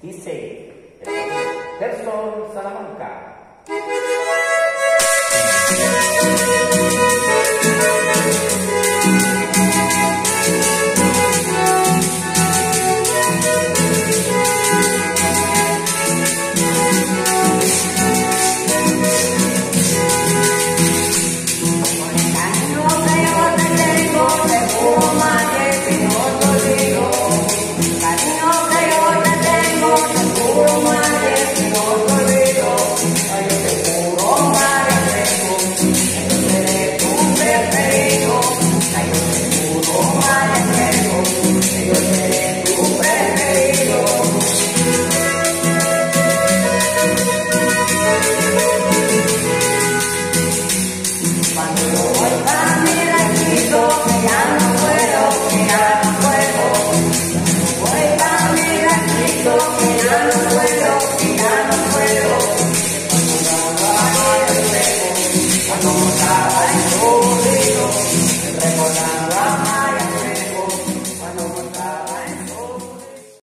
Dice Gerson Salamanca.